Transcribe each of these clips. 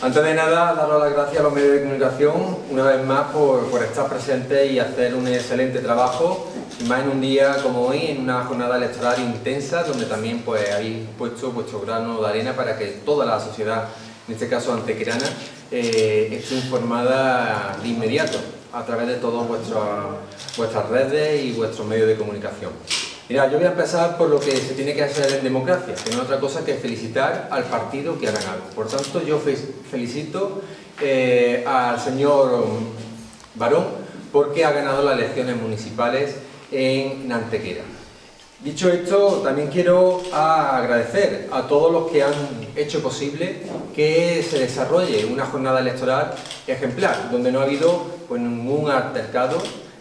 Antes de nada, daros las gracias a los medios de comunicación una vez más por, estar presentes y hacer un excelente trabajo, y más en un día como hoy, en una jornada electoral intensa, donde también pues, habéis puesto vuestro grano de arena para que toda la sociedad, en este caso antequerana, eh, esté informada de inmediato a través de todas vuestras redes y vuestros medios de comunicación. Mira, yo voy a empezar por lo que se tiene que hacer en democracia, que no es otra cosa que felicitar al partido que ha ganado. Por tanto, yo felicito eh, al señor Barón porque ha ganado las elecciones municipales en Nantequera. Dicho esto, también quiero agradecer a todos los que han hecho posible que se desarrolle una jornada electoral ejemplar, donde no ha habido pues, ningún altercado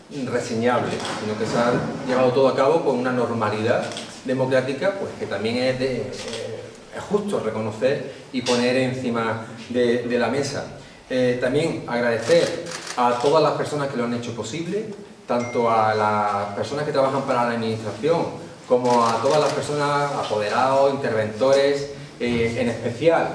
reseñable, sino que se ha llevado todo a cabo con una normalidad democrática pues que también es, eh, justo reconocer y poner encima de, la mesa. Eh, también agradecer a todas las personas que lo han hecho posible, tanto a las personas que trabajan para la administración como a todas las personas, apoderados, interventores, eh, en especial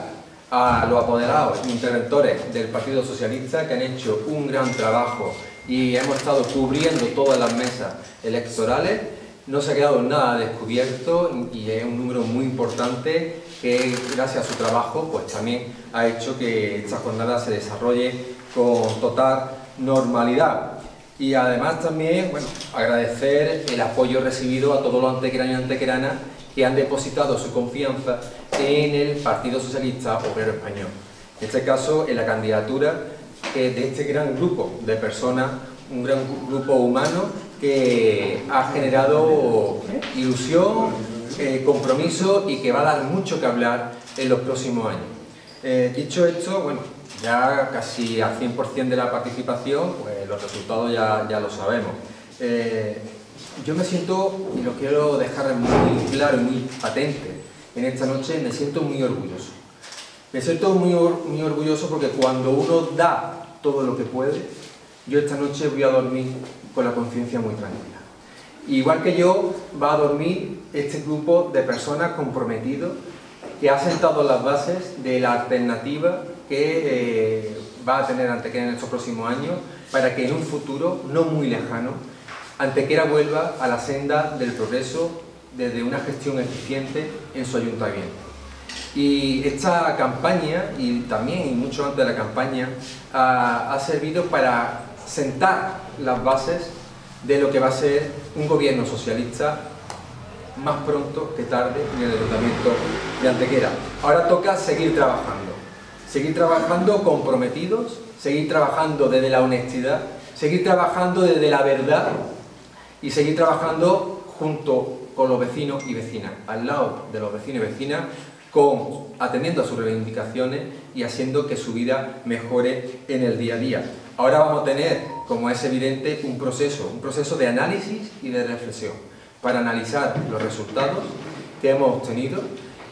a los apoderados e interventores del Partido Socialista que han hecho un gran trabajo y hemos estado cubriendo todas las mesas electorales. No se ha quedado nada descubierto y es un número muy importante que gracias a su trabajo pues también ha hecho que esta jornada se desarrolle con total normalidad. Y además también bueno, agradecer el apoyo recibido a todos los antequeranos y antequeranas que han depositado su confianza en el Partido Socialista Obrero Español. En este caso, en la candidatura de este gran grupo de personas, un gran grupo humano que ha generado ilusión, eh, compromiso y que va a dar mucho que hablar en los próximos años. Eh, dicho esto, bueno, ya casi al 100% de la participación, pues los resultados ya, ya lo sabemos. Eh, yo me siento, y lo quiero dejar muy claro y muy patente en esta noche, me siento muy orgulloso. Me siento muy, muy orgulloso porque cuando uno da todo lo que puede, yo esta noche voy a dormir con la conciencia muy tranquila. Igual que yo, va a dormir este grupo de personas comprometidos que ha sentado las bases de la alternativa que eh, va a tener Antequera en estos próximos años para que en un futuro no muy lejano Antequera vuelva a la senda del progreso desde una gestión eficiente en su ayuntamiento. Y esta campaña, y también mucho antes de la campaña, ha, servido para sentar las bases de lo que va a ser un gobierno socialista más pronto que tarde en el Ayuntamiento de Antequera. Ahora toca seguir trabajando, seguir trabajando comprometidos, seguir trabajando desde la honestidad, seguir trabajando desde la verdad y seguir trabajando junto con los vecinos y vecinas, al lado de los vecinos y vecinas, con, atendiendo a sus reivindicaciones y haciendo que su vida mejore en el día a día. Ahora vamos a tener, como es evidente, un proceso, un proceso de análisis y de reflexión para analizar los resultados que hemos obtenido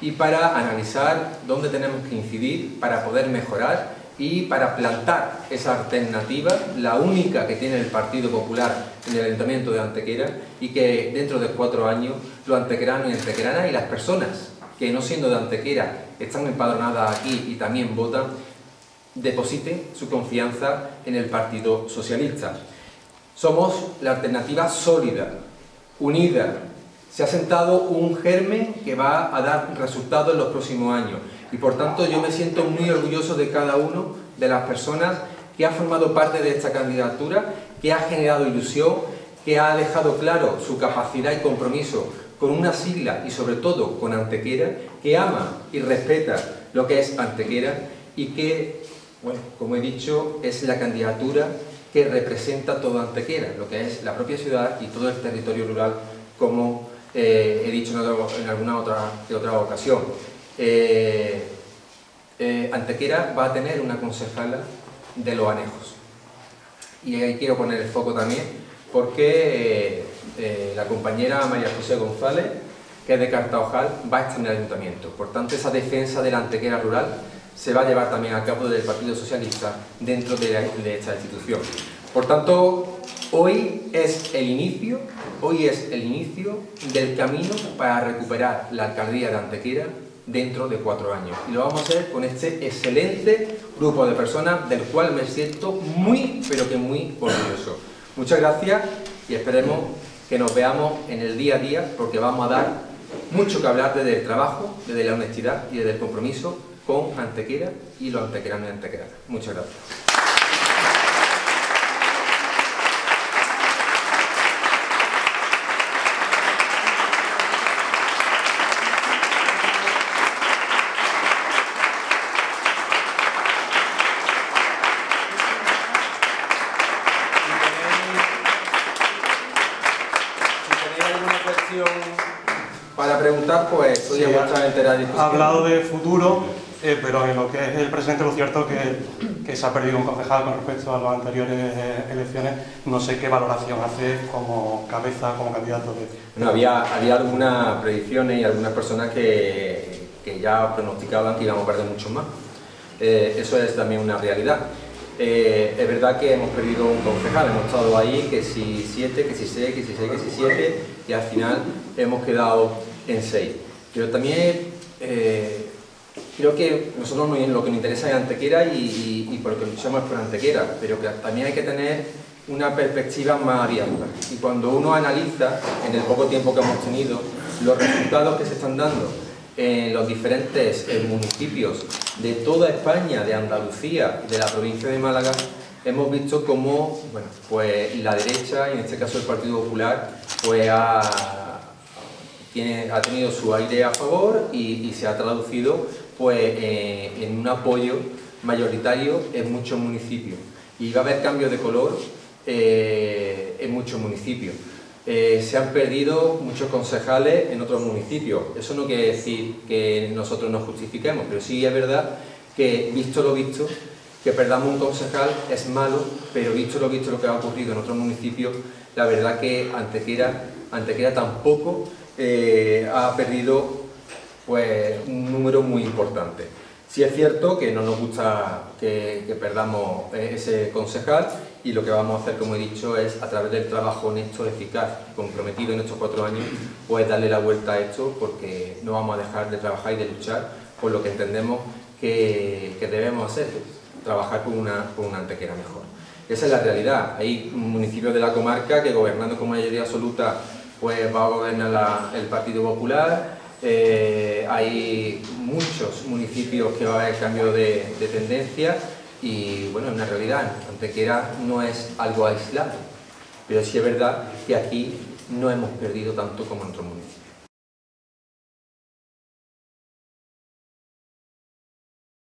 y para analizar dónde tenemos que incidir para poder mejorar y para plantar esa alternativa, la única que tiene el Partido Popular en el Ayuntamiento de Antequera y que dentro de cuatro años los antequeranos y antequeranas y las personas que no siendo de Antequera están empadronadas aquí y también votan, depositen su confianza en el Partido Socialista. Somos la alternativa sólida, unida. Se ha sentado un germen que va a dar resultados en los próximos años y por tanto yo me siento muy orgulloso de cada uno de las personas que ha formado parte de esta candidatura, que ha generado ilusión, que ha dejado claro su capacidad y compromiso con una sigla y sobre todo con Antequera, que ama y respeta lo que es Antequera y que, bueno, como he dicho, es la candidatura que representa todo Antequera, lo que es la propia ciudad y todo el territorio rural, como eh, he dicho en, alguna otra, otra ocasión. Eh, eh, Antequera va a tener una concejala de los anejos. Y ahí quiero poner el foco también, porque eh, la compañera María José González, que es de Cartaojal, va a estar en el ayuntamiento. Por tanto, esa defensa de la antequera rural se va a llevar también a cabo del Partido Socialista dentro de, esta institución. Por tanto, hoy es el inicio, hoy es el inicio del camino para recuperar la alcaldía de Antequera dentro de cuatro años. Y lo vamos a hacer con este excelente grupo de personas del cual me siento muy, pero que muy orgulloso. Muchas gracias y esperemos que nos veamos en el día a día porque vamos a dar mucho que hablar desde el trabajo, desde la honestidad y desde el compromiso con Antequera y los antequeranos y antequeranas. Muchas gracias. para preguntar, pues estoy a vuestra entera Ha hablado de futuro, eh, pero en lo que es el presente, lo cierto que, que se ha perdido un concejal con respecto a las anteriores eh, elecciones. No sé qué valoración hace como cabeza, como candidato de... había, había algunas predicciones y algunas personas que, que ya pronosticaban que íbamos a perder mucho más. Eh, eso es también una realidad. Eh, es verdad que hemos perdido un concejal, hemos estado ahí, que si 7, que si 6, que si 6, que si 7, y al final hemos quedado en 6. Pero también eh, creo que nosotros lo que nos interesa es Antequera y, y, por lo que luchamos es por Antequera, pero que también hay que tener una perspectiva más abierta. Y cuando uno analiza, en el poco tiempo que hemos tenido, los resultados que se están dando en los diferentes eh, municipios de toda España, de Andalucía, de la provincia de Málaga, hemos visto cómo bueno, pues la derecha, y en este caso el Partido Popular, pues ha, tiene, ha tenido su aire a favor y, se ha traducido pues, eh, en un apoyo mayoritario en muchos municipios. Y va a haber cambios de color eh, en muchos municipios. Eh, se han perdido muchos concejales en otros municipios. Eso no quiere decir que nosotros nos justifiquemos, pero sí es verdad que, visto lo visto, que perdamos un concejal es malo, pero visto lo visto lo que ha ocurrido en otros municipios, la verdad que Antequera, Antequera tampoco eh, ha perdido pues, un número muy importante. Sí es cierto que no nos gusta que, que perdamos eh, ese concejal, y lo que vamos a hacer, como he dicho, es a través del trabajo honesto, eficaz y comprometido en estos cuatro años, pues darle la vuelta a esto porque no vamos a dejar de trabajar y de luchar por lo que entendemos que, debemos hacer, trabajar por una, por una antequera mejor. Esa es la realidad. Hay municipios de la comarca que gobernando con mayoría absoluta pues va a gobernar el Partido Popular, eh, hay muchos municipios que va a haber cambio de, de tendencia y bueno, es una realidad, Antequera no es algo aislado, pero sí es verdad que aquí no hemos perdido tanto como en otros municipios.